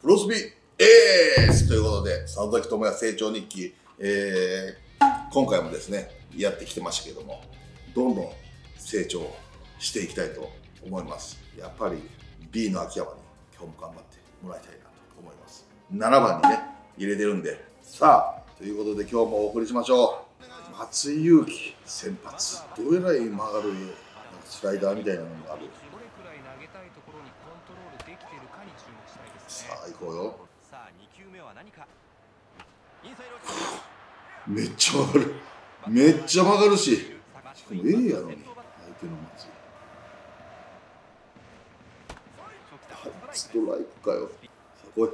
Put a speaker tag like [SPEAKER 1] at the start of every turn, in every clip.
[SPEAKER 1] プロスビーエースということで、佐々木智也成長日記、えー、今回もですね、やってきてましたけども、どんどん成長していきたいと思います。やっぱり B の秋山に今日も頑張ってもらいたいなと思います。7番にね、入れてるんで、さあ、ということで今日もお送りしましょう。松井裕樹先発。どえらい曲がるスライダーみたいなのがある。さあ行こうよ。さあ2球目は何か？めっちゃ曲がる。めっちゃ曲がるし。しかもええやろ。に相手の松井はいストライクかよ。さあ来い。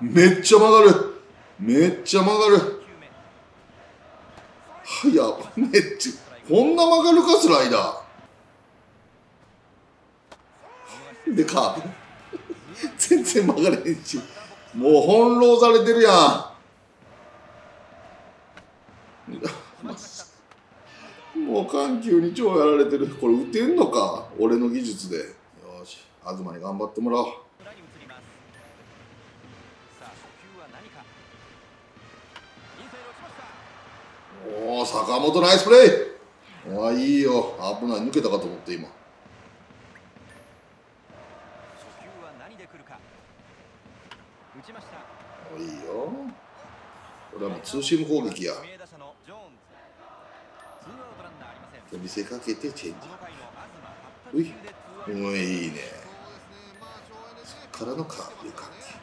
[SPEAKER 1] めっちゃ曲がる。めっちゃ曲がる。はやめっちゃこんな曲がるかスライダーでカーブ全然曲がれへんし。もう翻弄されてるやん。もう緩急に超やられてる。これ打てんのか？俺の技術で。よし。東に頑張ってもらおう。おお坂本ナイスプレーおいいよ。危ない。抜けたかと思って今。いいよ。これはもうツーシーム攻撃や。見せかけてチェンジ。ういういいね。からのカーブ緩急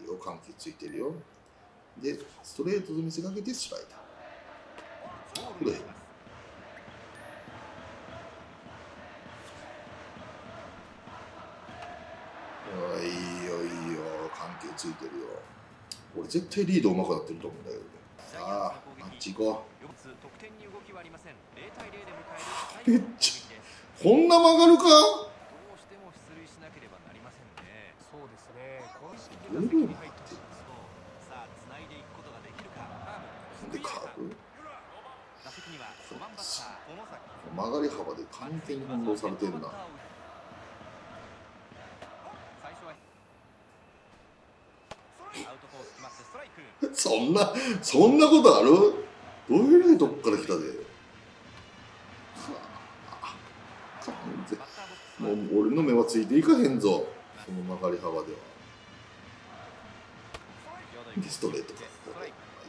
[SPEAKER 1] い。いよ緩急ついてるよ。でストレートで見せかけてスライダー。これついてるよ。俺絶対リードうまくなってると思うんだけどさああっち行こう。めっちゃこんな曲がるか？どういうのでカーブ？曲がり幅で完全に翻弄されてるなそんなそんなことある？どういうとこから来たで？もう俺の目はついていかへんぞ。その曲がり幅では。ストレートか。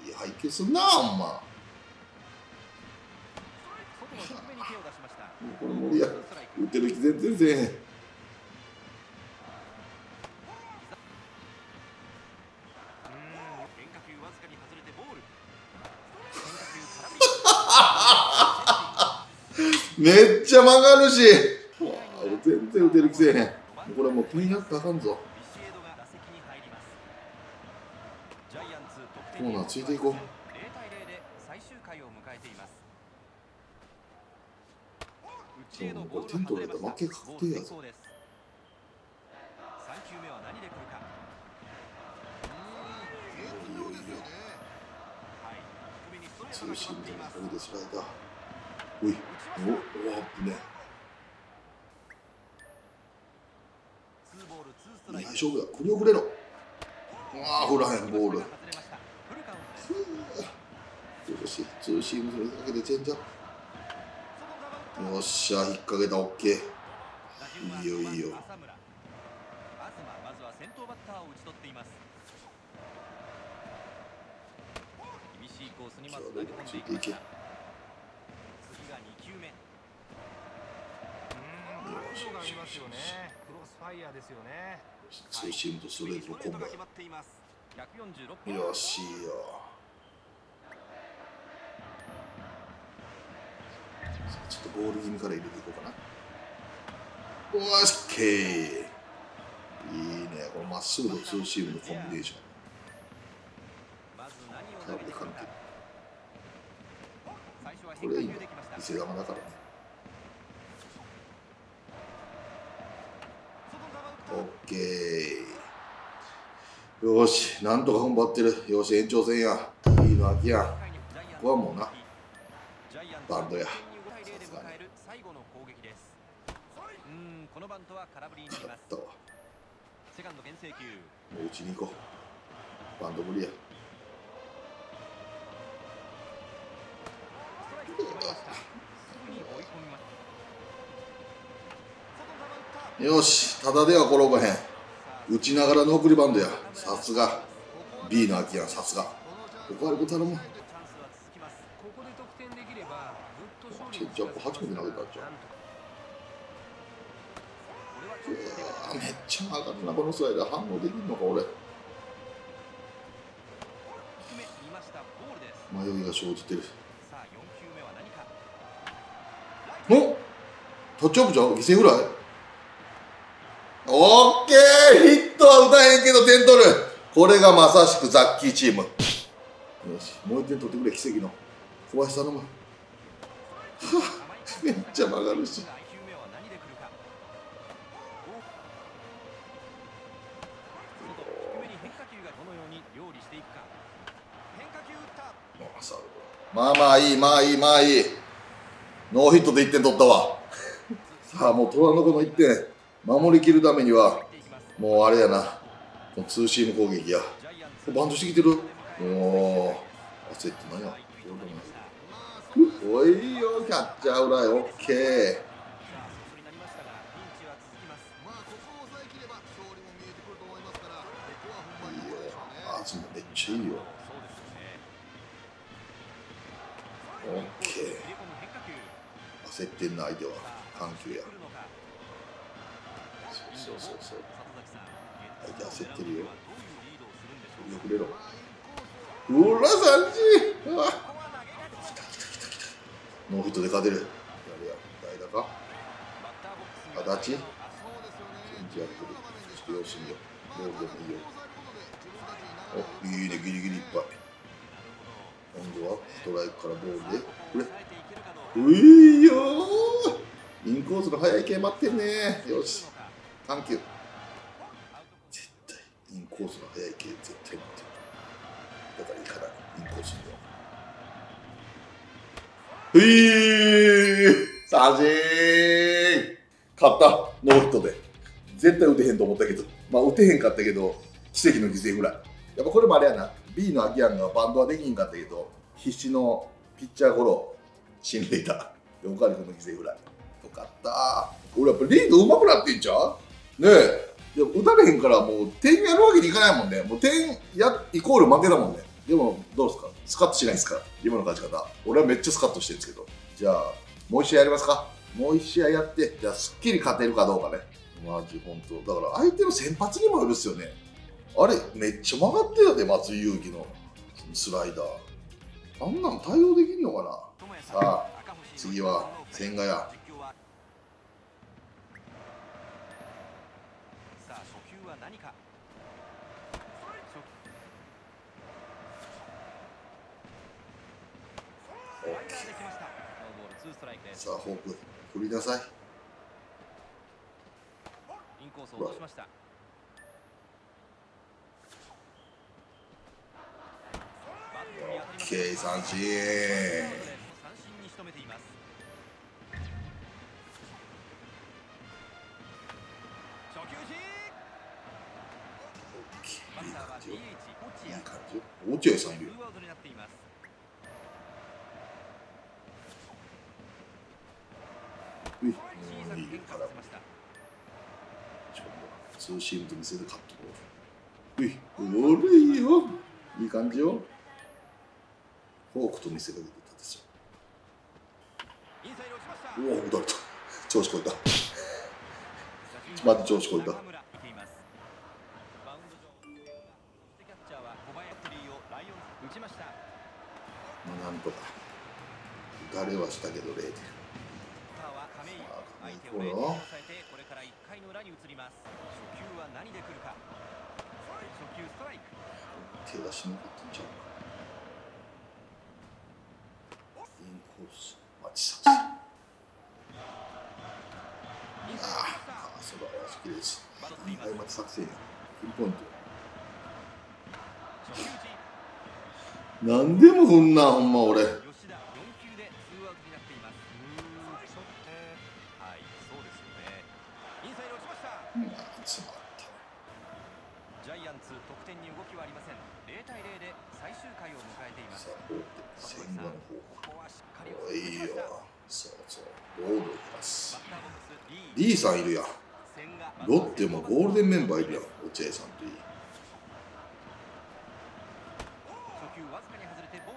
[SPEAKER 1] いい配球すんなほんま。これ無理や。打てる気全然せえへんめっちゃ曲がるし。全然打てる気せえへんこれもうピンやったらあかんぞ。コーナーついていこう。そうこれ点取られたら負け確定やぞ。中心でここでスライダーおいおお危ねいい勝負だ。振り遅れろ。ああ振らへんボール。よしツーシームそれかけてチェンジアップ。よっしゃ引っ掛けた。オッケー。いいよいいよ。ついていけがありますよねクロスファイヤーですよね。ツーシームとストレートのコンボよしよちょっとボール気味から入れていこうかな。よし OK いいね。このまっすぐとツーシームのコンビネーション。カーブで関係これいいな見せ球だからねオッケー。よしなんとか踏ん張ってる。よし延長戦や。いいの秋や。ここはもうな。バンドや。さすがに。
[SPEAKER 2] このバントは空振りになります。
[SPEAKER 1] 勝ったわ
[SPEAKER 2] セカンド牽制球
[SPEAKER 1] もう打ちに行こう。バンド無理やよしただでは転ばへん。打ちながらの送りバンドや。さすが。B の空き家さすが。ここは頼む。
[SPEAKER 2] チャンスは続きますここで得点できればずっと勝利
[SPEAKER 1] チェンジアップ初めて投げたんちゃう
[SPEAKER 2] これはちょっと手が
[SPEAKER 1] うわめっちゃ上がるなこのスライダー反応できるのか俺。迷いが生じてる。
[SPEAKER 2] さあ4球目は何か？
[SPEAKER 1] おタッチアップじゃん。犠牲フライオッケーヒットは打たへんけど点取る。これがまさしくザッキーチーム。よしもう一点取ってくれ奇跡の。小林頼む。はめっちゃ曲がるし。
[SPEAKER 2] 2球目は何で来るか外低めに変化球がどのように料理していくか変化球打った
[SPEAKER 1] まあまあいいまあいいまあいい。ノーヒットで1点取ったわ。さあもう虎の子の1点守りきるためにはもうあれやな。このツーシーム攻撃や。バントしてきてる。おお焦ってないやおいよキャッチャーフライオッケー。つもめっちゃいいよ。オッケー。焦ってんな相手は。緩急や。そうそうそう。相手焦ってるよ。
[SPEAKER 2] どういうリードをするんでしょう
[SPEAKER 1] よくれろ。うら三振うわ。
[SPEAKER 2] ここは投げがち
[SPEAKER 1] ノーヒットで勝てる。誰や代打か。足立チェン。ジアップでそしてよしみよボールでもいいよおいいねギリギリいっぱい。今度はストライクからボールで。これ。ういよー。インコースの速い系待ってんねよし。緩急絶対インコースの速い系絶対待ってるだからいいかなインコースにはういー三振勝ったノーヒットで絶対打てへんと思ったけどまあ打てへんかったけど奇跡の犠牲フライやっぱこれもあれやな B のアキアンがバンドはできんかったけど必死のピッチャーゴロ進塁打で岡君の犠牲フライよ。かった俺やっぱリード上手くなってんちゃうねえ。いや打たれへんからもう点やるわけにいかないもんね。もう点やイコール負けだもんね。でもどうですか？スカッとしないですか？今の勝ち方。俺はめっちゃスカッとしてるんですけど。じゃあもう一試合やりますか？もう一試合やって。じゃあすっきり勝てるかどうかね。マジ本当。だから相手の先発にもよるっすよね。あれめっちゃ曲がってたで松井裕樹のスライダー。あんなん対応できんのかな？
[SPEAKER 2] さ
[SPEAKER 1] あ次は千賀や
[SPEAKER 2] 実況はさあ初球は何か。初スライダーできました。ノーボールツーストライクです。
[SPEAKER 1] さあフォーク振りなさい。
[SPEAKER 2] インコースを落としました。バットに当たりまし落合
[SPEAKER 1] さんいるようい
[SPEAKER 2] 小
[SPEAKER 1] も
[SPEAKER 2] さく変
[SPEAKER 1] ういいから
[SPEAKER 2] 化させました
[SPEAKER 1] ちょっとツーシームと見せてカットうい俺いいよ。いい感じよフォークと見せかけてたですよ。
[SPEAKER 2] インサイド落ちました
[SPEAKER 1] うわ打たれた。調子こいた。まず調子こいた。なんとか。打たれはしたけど0点。
[SPEAKER 2] 手を0点に抑えてこれから1回の裏に移ります初球は何で来るか初球ストライク
[SPEAKER 1] 手出しなかったんちゃうかインコース待ちさせ
[SPEAKER 2] インサイド
[SPEAKER 1] ああ素晴らしきです2回待ち作戦やピンポイント
[SPEAKER 2] 初球打ち
[SPEAKER 1] なんでも踏んなほんま俺。
[SPEAKER 2] 吉田4球でツーアウトになっていますうん。ちょっとはいそうですよねイン
[SPEAKER 1] うん。詰まっ
[SPEAKER 2] ジャイアンツ得点に動きはありません。0対0で最終回を迎えています
[SPEAKER 1] さあボール千賀の方
[SPEAKER 2] ここはしっかり
[SPEAKER 1] いいよそうそうボールをいきます
[SPEAKER 2] ーボックスリー
[SPEAKER 1] さん。いるやロッテもゴールデンメンバーいるやん。落合さん。といい
[SPEAKER 2] 初球わずかに外れてボー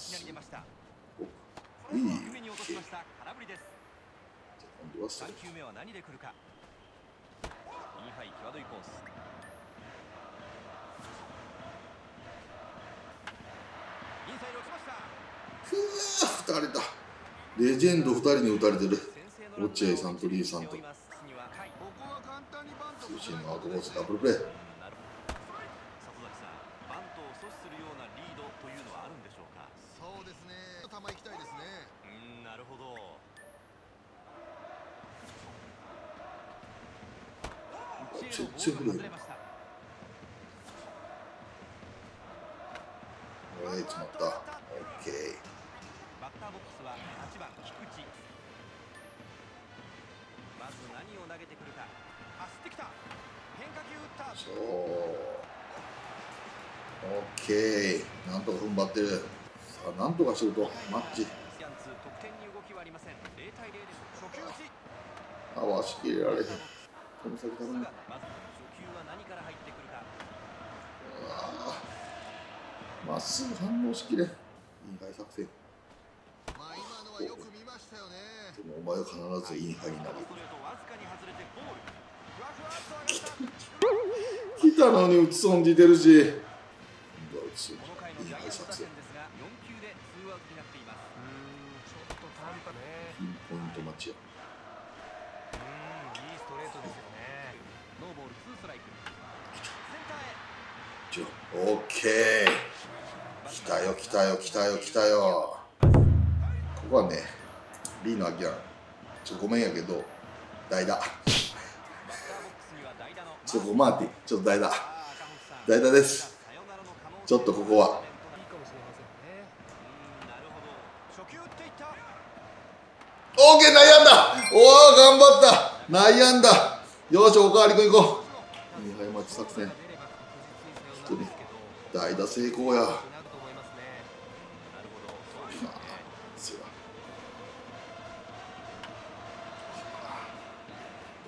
[SPEAKER 2] ル156キロがいきなり出ました
[SPEAKER 1] い。い
[SPEAKER 2] 低めに落としました空振りです
[SPEAKER 1] 今度はそれ
[SPEAKER 2] 3球目は何で来るか。インハイ際どいコース。インサイド落ちました。
[SPEAKER 1] くわー打たれた。レジェンド2人に打たれてる。落合さんとリーさんと。通信のアウトコースダブルプレー
[SPEAKER 2] なるほど里崎さんバントを阻止するようなリードというのはあるんでしょうか
[SPEAKER 3] そうですね球行きたいですね
[SPEAKER 2] うーんなるほど内へのボールが外れました
[SPEAKER 1] おい詰まった。オッケー。
[SPEAKER 2] バッターボックスは8番菊池。まず何を投げてくるか。走ってきた。変化球打った。
[SPEAKER 1] そう。オッケー。なんとか踏ん張ってる。さあなんとかするとマッチ。
[SPEAKER 2] ありません。0対0です初球打ち。
[SPEAKER 1] 合わしきれられへんこの先頼む
[SPEAKER 2] まず初球は何から入ってくるか
[SPEAKER 1] まっすぐ反応しきれん。インハイ作戦
[SPEAKER 3] まあ今のはよく見ましたよね。
[SPEAKER 1] でもお前は必ずインハイになる。
[SPEAKER 2] ストレートわずかに外れてボールふわふわっと上がった
[SPEAKER 1] 来たのに打ち損じてるし。イン
[SPEAKER 2] ジャイアンツ打
[SPEAKER 1] ハイ作戦
[SPEAKER 2] 線ですが4球でツーアウトになっています
[SPEAKER 4] ちょっと短波ね。
[SPEAKER 1] ピンポイント待ちやオッケー。来たよ来たよ来たよ来たよ。ここはねリーのアキラン。ちょごめんやけど代打。ちょっとマーティちょっと代打。代打です。ちょっとここは。い
[SPEAKER 4] いかもしれませんね。
[SPEAKER 1] オーケー内野安打。おお頑張った。内野安打。よしおかわりくん行こう。インハイ待ち作戦。
[SPEAKER 4] 出れば確実にサヨナラですけど
[SPEAKER 1] 代打成功や。
[SPEAKER 4] なると思いますね。
[SPEAKER 2] なるほどそうです
[SPEAKER 1] ま
[SPEAKER 2] ね
[SPEAKER 1] あすよ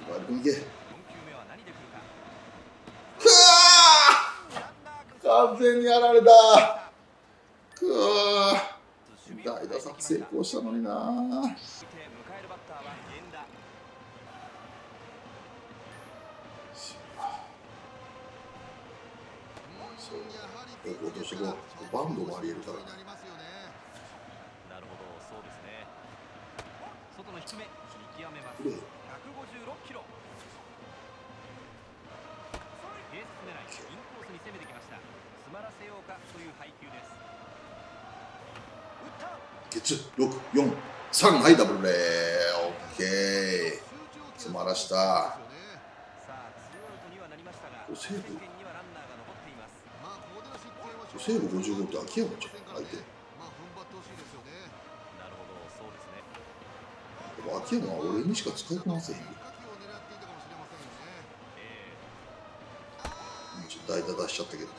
[SPEAKER 1] おかわりくん行け
[SPEAKER 2] 4球目は何で来るか
[SPEAKER 1] くわ
[SPEAKER 2] ランナー。
[SPEAKER 1] ー完全にやられた。くわ代打作成功したのにな
[SPEAKER 2] 迎えるバッターは源田
[SPEAKER 1] そう。
[SPEAKER 3] やはり
[SPEAKER 1] ここ落としてこうバンドもありえるから。
[SPEAKER 3] にな
[SPEAKER 2] るほどそうですね。外の低め見極めます。
[SPEAKER 1] これ
[SPEAKER 2] 156キロ。ベース狙い。インコースに攻めてきました。詰まらせようかという配球です。打った。
[SPEAKER 1] 月643はいダブルプレーオッケー詰まらした。
[SPEAKER 2] さあツーアウトにはなりましたが
[SPEAKER 1] お西武西武55って秋山ちゃん相手。
[SPEAKER 3] まあ踏ん張ってほしいですよね
[SPEAKER 2] なるほどそうですね
[SPEAKER 1] でも秋山は俺にしか使いこなせへんよ。代打出しちゃったけど。
[SPEAKER 2] ー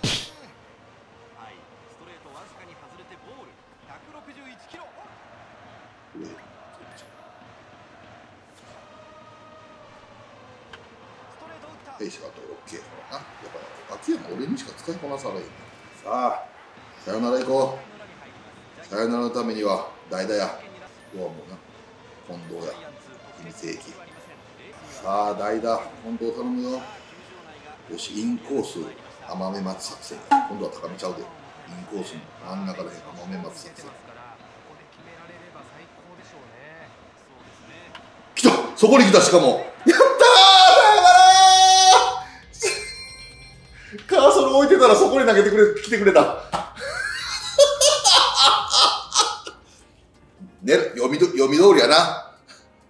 [SPEAKER 2] はいストレートわずかに外れてボール161キロ
[SPEAKER 1] これ
[SPEAKER 2] ストレート打った
[SPEAKER 1] ペースがあったら OK やっぱ秋山俺にしか使いこなされへんさあさよなら行こう。さよならのためには代打やここはもうな近藤や秘密兵器。さあ代打近藤頼むよ。よしインコース甘め待つ作戦。今度は高めちゃうで。インコースの真ん中で甘め待つ作戦、
[SPEAKER 4] ここで決められれば最高でしょうね。
[SPEAKER 1] 来たそこに来たしかも。やったー置いてたらそこに投げてくれ来てくれた。ね読みど読み通りやな。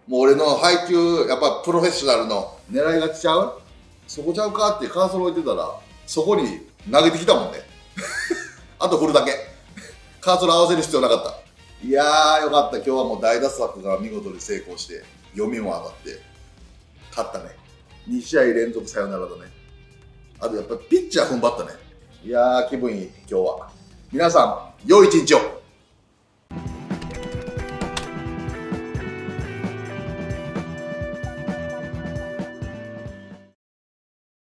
[SPEAKER 1] もう俺の配球やっぱプロフェッショナルの狙いがちゃう？そこちゃうか？ってカーソル置いてたらそこに投げてきたもんね。あと振るだけ。カーソル合わせる必要なかった。いやーよかった。今日はもう大脱作が見事に成功して読みも上がって勝ったね。2試合連続サヨナラだね。あとやっぱピッチャー踏ん張ったね。いやー、気分いい、今日は。皆さん、良い一日を。